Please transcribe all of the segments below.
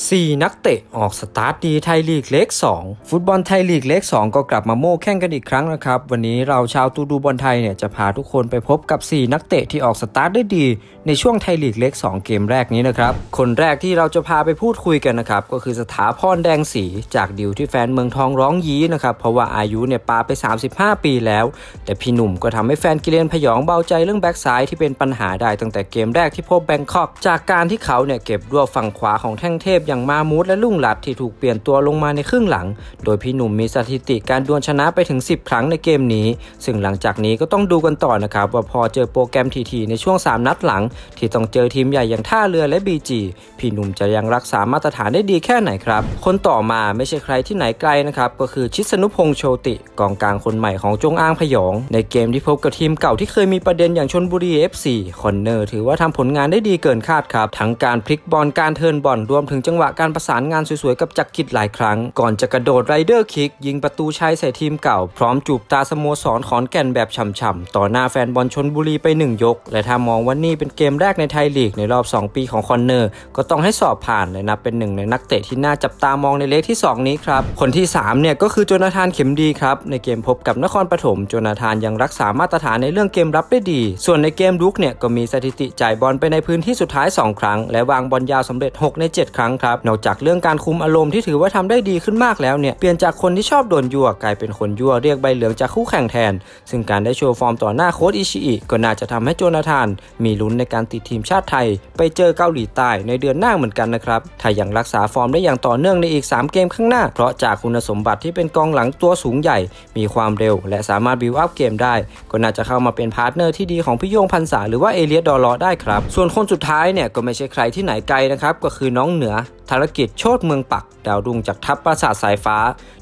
4 นักเตะออกสตาร์ทดีไทยลีกเลก2 ฟุตบอลไทยลีกเลก2 ก็กลับมาโม่แข่งกันอีกครั้งนะครับ วันนี้เราชาวตูดูบอลไทยเนี่ยจะพาทุกคนไปพบกับ 4 นักเตะที่ออกสตาร์ทได้ดีในช่วงไทยลีกเลก 2 เกมแรกนี้นะครับ คนแรกที่เราจะพาไปพูดคุยกันนะครับ ก็คือสถาพรแดงสีจากดีลที่แฟนเมืองทองร้องยี้นะครับ เพราะว่าอายุเนี่ยปาไป 35 ปีแล้ว แต่พี่หนุ่มก็ทำให้แฟนกิเลนพยองเบาใจเรื่องแบ็กซ้ายที่เป็นปัญหาได้ตั้งแต่เกมแรกที่พบแบงคอก จากการที่เขาเนี่ยเก็บรวบฝั่งขวาของแข้งเทพอย่างมามุดและรุ่งรัฐที่ถูกเปลี่ยนตัวลงมาในครึ่งหลัง โดยพี่หนุ่มมีสถิติการดวลชนะไปถึง 10 ครั้งในเกมนี้ ซึ่งหลังจากนี้ก็ต้องดูกันต่อนะครับว่าพอเจอโปรแกรมถี่ๆในช่วง 3 นัดหลังที่ต้องเจอทีมใหญ่อย่างท่าเรือและ BG พี่หนุ่มจะยังรักษามาตรฐานได้ดีแค่ไหนครับ คนต่อมาไม่ใช่ใครที่ไหนไกลนะครับ ก็คือชิษณุพงศ์โชติกองกลางคนใหม่ของจงอ้างพยอง ในเกมที่พบกับทีมเก่าที่เคยมีประเด็นอย่างชลบุรี FC คอนเนอร์ถือว่าทำผลงานได้ดีเกินคาดครับ ทั้งการพลิกบอลการ turn บอลรวมถึงจังหวะการประสานงานสวยๆกับจักรกิจหลายครั้ง ก่อนจะกระโดด rider kick ยิงประตูชัยใส่ทีมเก่า พร้อมจูบตราสโมสรขอนแก่นแบบฉ่ำๆต่อหน้าแฟนบอลชลบุรีไปหนึ่งยก และถ้ามองว่านี่เป็นเกมแรกในไทยลีกในรอบ 2 ปีของคอนเนอร์ ก็ต้องให้สอบผ่านและนับเป็นหนึ่งในนักเตะที่น่าจับตามองในเลกที่ 2 นี้ครับ คนที่ 3 เนี่ยก็คือโจนาธานเข็มดีครับ ในเกมพบกับนครปฐมโจนาธานยังรักษามาตรฐานในเรื่องเกมรับได้ดี ส่วนในเกมรุกเนี่ยก็มีสถิติจ่ายบอลไปในพื้นที่สุดท้าย 2 ครั้ง และวางบอลยาวสำเร็จ 6 ใน 7 ครั้งครับนอกจากเรื่องการคุมอารมณ์ที่ถือว่าทำได้ดีขึ้นมากแล้วเนี่ยเปลี่ยนจากคนที่ชอบโดนยั่วกลายเป็นคนยั่วเรียกใบเหลืองจากคู่แข่งแทน ซึ่งการได้โชว์ฟอร์มต่อหน้าโค้ชอิชิอิก็น่าจะทำให้โจนาธานมีลุ้นในการติดทีมชาติไทย ไปเจอเกาหลีใต้ในเดือนหน้าเหมือนกันนะครับถ้ายังรักษาฟอร์มได้อย่างต่อเนื่องในอีก 3 เกมข้างหน้า เพราะจากคุณสมบัติที่เป็นกองหลังตัวสูงใหญ่ มีความเร็ว และสามารถบิวอัพเกมได้ ก็น่าจะเข้ามาเป็น partner ที่ดีของพี่โย่งพรรษาหรือว่าเอเลียส ดอเลาะได้ครับส่วนคนสุดท้ายเนี่ยก็ไม่ใช่ใครที่ไหนไกลนะครับก็คือน้องเหนือ ธนกฤต โชติเมืองปัก ดาวรุ่งจากทัพปราสาทสายฟ้า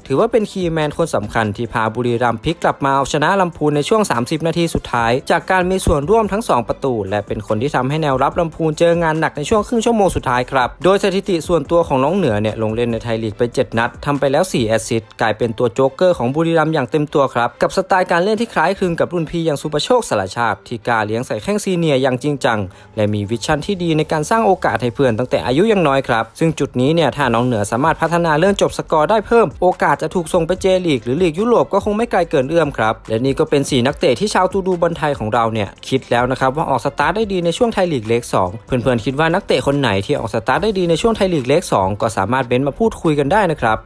ถือว่าเป็น key man คนสำคัญที่พาบุรีรัมย์พลิกกลับมาเอาชนะลำพูนในช่วง 30 นาทีสุดท้าย จากการมีส่วนร่วมทั้ง 2 ประตู และเป็นคนที่ทำให้แนวรับลำพูนเจองานหนักในช่วงครึ่งชั่วโมงสุดท้ายครับ โดยสถิติส่วนตัวของน้องเหนือเนี่ยลงเล่นในไทยลีกไป 7 นัดทำไปแล้ว 4 แอสซิสต์กลายเป็นตัวโจ๊กเกอร์ของบุรีรัมย์อย่างเต็มตัวครับกับสไตล์การเล่นที่คล้ายคลึงกับรุ่นพี่อย่างศุภโชคสารชาติที่กล้าเลี้ยงใส่แข้ง senior อย่างจริงจังและมี vision ที่ดีในการสร้างโอกาสให้เพื่อนตั้งแต่อายุยังน้อยครับซึ่งจุดนี้เนี่ยถ้าน้องเหนือสามารถพัฒนาเรื่องจบสกอร์ได้เพิ่มโอกาสจะถูกส่งไปเจลีกหรือลีกยุโรปก็คงไม่ไกลเกินเอื้อมครับและนี่ก็เป็น 4 นักเตะที่ชาวตูดูบอลไทยของเราเนี่ยคิดแล้วนะครับว่าออกสตาร์ทได้ดีในช่วงไทยลีกเลก2เพื่อนๆคิดว่านักเตะคนไหนที่ออกสตาร์ทได้ดีในช่วงไทยลีกเลก2ก็สามารถเม้นมาพูดคุยกันได้นะครับ